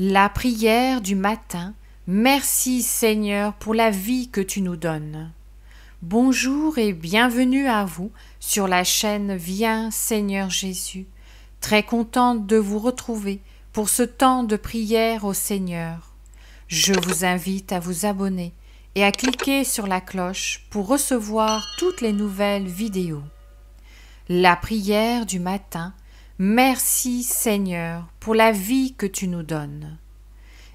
La prière du matin. Merci Seigneur pour la vie que tu nous donnes. Bonjour et bienvenue à vous sur la chaîne Viens Seigneur Jésus. Très contente de vous retrouver pour ce temps de prière au Seigneur. Je vous invite à vous abonner et à cliquer sur la cloche pour recevoir toutes les nouvelles vidéos. La prière du matin Merci Seigneur pour la vie que tu nous donnes.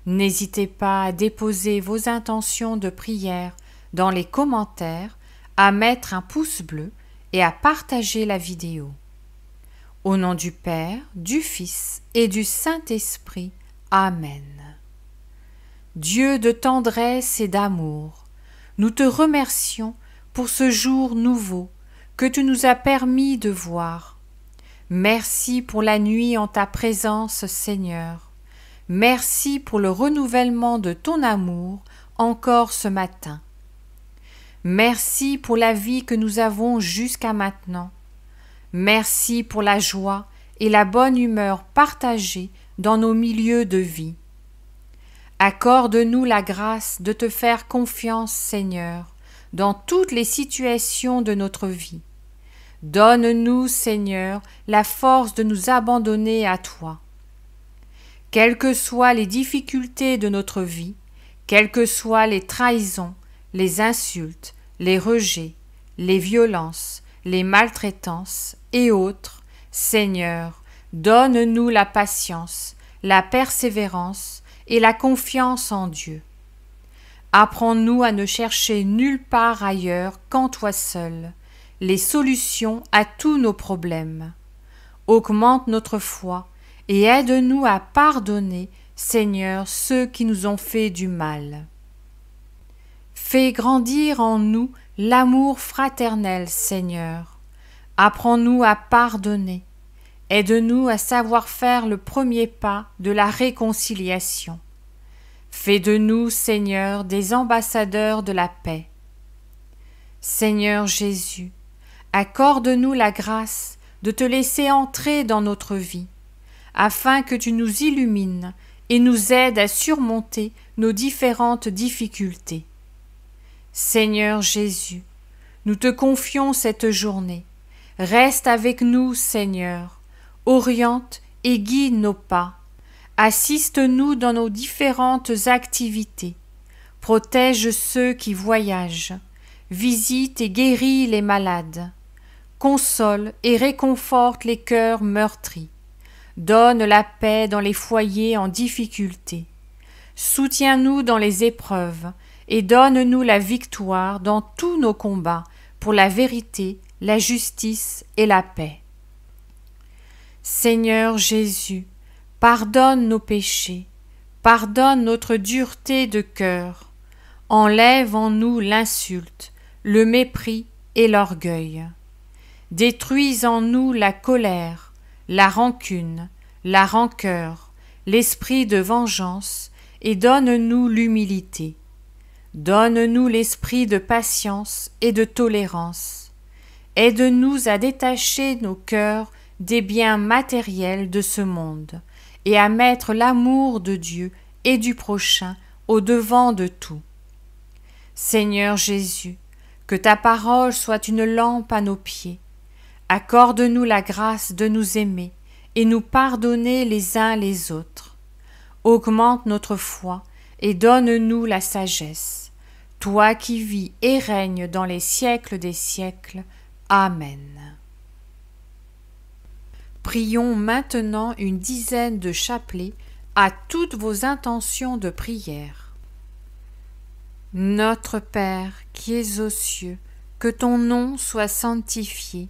N'hésitez pas à déposer vos intentions de prière dans les commentaires, à mettre un pouce bleu et à partager la vidéo. Au nom du Père, du Fils et du Saint-Esprit. Amen. Dieu de tendresse et d'amour, nous te remercions pour ce jour nouveau que tu nous as permis de voir Merci pour la nuit en ta présence, Seigneur. Merci pour le renouvellement de ton amour encore ce matin. Merci pour la vie que nous avons jusqu'à maintenant. Merci pour la joie et la bonne humeur partagées dans nos milieux de vie. Accorde-nous la grâce de te faire confiance, Seigneur, dans toutes les situations de notre vie. Donne-nous, Seigneur, la force de nous abandonner à toi. Quelles que soient les difficultés de notre vie, quelles que soient les trahisons, les insultes, les rejets, les violences, les maltraitances et autres, Seigneur, donne-nous la patience, la persévérance et la confiance en Dieu. Apprends-nous à ne chercher nulle part ailleurs qu'en toi seul, les solutions à tous nos problèmes. Augmente notre foi et aide-nous à pardonner, Seigneur, ceux qui nous ont fait du mal. Fais grandir en nous l'amour fraternel, Seigneur. Apprends-nous à pardonner. Aide-nous à savoir faire le premier pas de la réconciliation. Fais de nous, Seigneur, des ambassadeurs de la paix. Seigneur Jésus, accorde-nous la grâce de te laisser entrer dans notre vie, afin que tu nous illumines et nous aides à surmonter nos différentes difficultés. Seigneur Jésus, nous te confions cette journée. Reste avec nous, Seigneur. Oriente et guide nos pas. Assiste-nous dans nos différentes activités. Protège ceux qui voyagent. Visite et guéris les malades console et réconforte les cœurs meurtris, donne la paix dans les foyers en difficulté, soutiens-nous dans les épreuves, et donne-nous la victoire dans tous nos combats pour la vérité, la justice et la paix. Seigneur Jésus, pardonne nos péchés, pardonne notre dureté de cœur, enlève en nous l'insulte, le mépris et l'orgueil. Détruis en nous la colère, la rancune, la rancœur, l'esprit de vengeance, et donne-nous l'humilité. Donne-nous l'esprit de patience et de tolérance. Aide-nous à détacher nos cœurs des biens matériels de ce monde, et à mettre l'amour de Dieu et du prochain au devant de tout. Seigneur Jésus, que ta parole soit une lampe à nos pieds, Accorde-nous la grâce de nous aimer et nous pardonner les uns les autres. Augmente notre foi et donne-nous la sagesse. Toi qui vis et règnes dans les siècles des siècles. Amen. Prions maintenant une dizaine de chapelets à toutes vos intentions de prière. Notre Père qui es aux cieux, que ton nom soit sanctifié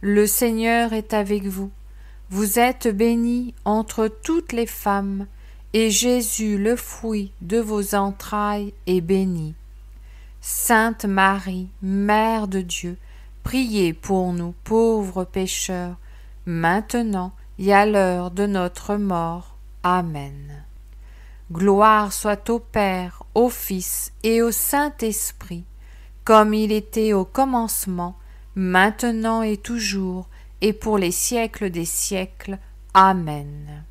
le Seigneur est avec vous. Vous êtes bénie entre toutes les femmes, et Jésus, le fruit de vos entrailles, est béni. Sainte Marie, Mère de Dieu, priez pour nous pauvres pécheurs, maintenant et à l'heure de notre mort. Amen. Gloire soit au Père, au Fils et au Saint-Esprit, comme il était au commencement, maintenant et toujours, et pour les siècles des siècles. Amen.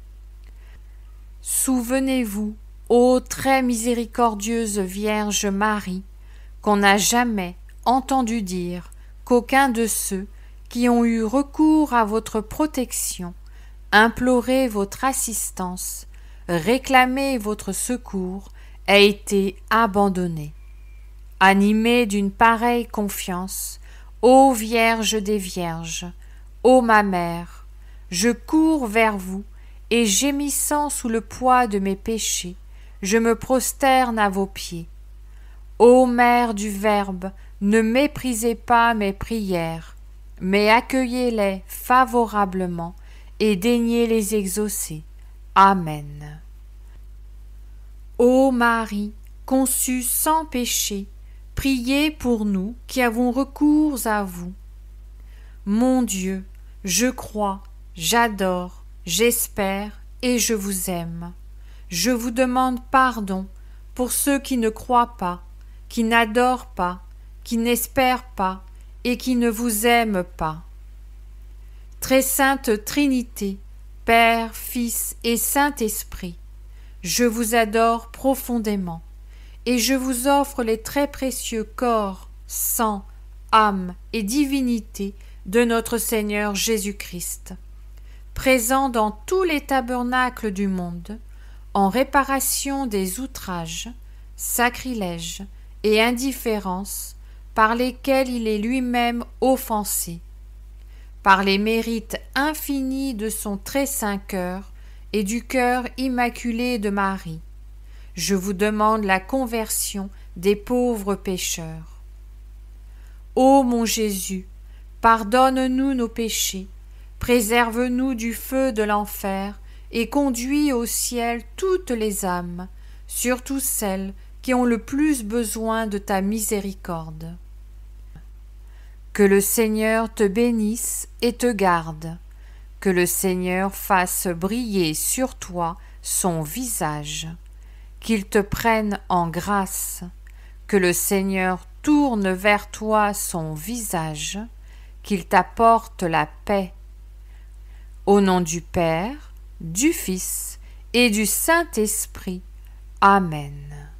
Souvenez-vous, ô très miséricordieuse Vierge Marie, qu'on n'a jamais entendu dire qu'aucun de ceux qui ont eu recours à votre protection, imploré votre assistance, réclamé votre secours, a été abandonné. Animé d'une pareille confiance, ô Vierge des Vierges, ô ma mère, je cours vers vous et gémissant sous le poids de mes péchés, je me prosterne à vos pieds. Ô Mère du Verbe, ne méprisez pas mes prières. mais accueillez-les favorablement et daignez les exaucer. Amen. Ô Marie, conçue sans péché, priez pour nous qui avons recours à vous. Mon Dieu, je crois, j'adore, j'espère et je vous aime. Je vous demande pardon pour ceux qui ne croient pas, qui n'adorent pas, qui n'espèrent pas et qui ne vous aiment pas. Très sainte Trinité, Père, Fils et Saint-Esprit, je vous adore profondément et je vous offre les très précieux corps, sang, âme et divinité de notre Seigneur Jésus-Christ, présent dans tous les tabernacles du monde, en réparation des outrages, sacrilèges et indifférences par lesquels il est lui-même offensé, par les mérites infinis de son très saint cœur et du cœur immaculé de Marie. Je vous demande la conversion des pauvres pécheurs. Ô mon Jésus, Pardonne-nous nos péchés, préserve-nous du feu de l'enfer, et conduis au ciel toutes les âmes, surtout celles qui ont le plus besoin de ta miséricorde. Que le Seigneur te bénisse et te garde, que le Seigneur fasse briller sur toi son visage, qu'il te prenne en grâce, que le Seigneur tourne vers toi son visage, qu'il t'apporte la paix. Au nom du Père, du Fils et du Saint-Esprit. Amen.